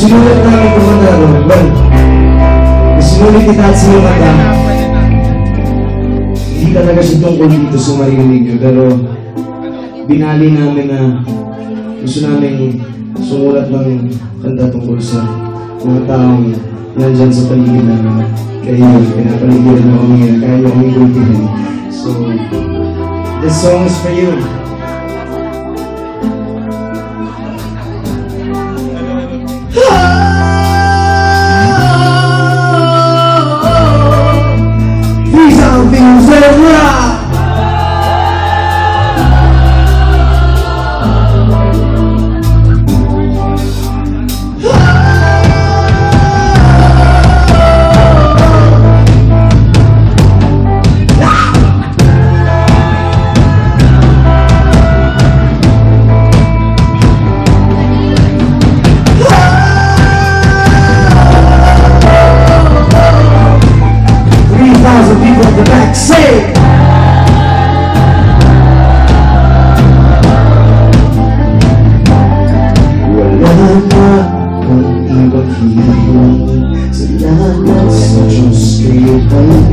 sinulat namin kumanda ron, well, sinulit ni Tatsi yung mata, hindi talaga siya tungkol dito sa maririnig nyo, pero binali namin na gusto namin sumulat ng kanta tungkol sa mga taong nandyan sa paligid namin. Kayo, pinapaligiran mo kami kaya nyo kami gulpihin. So, this song is for you. Kayo ay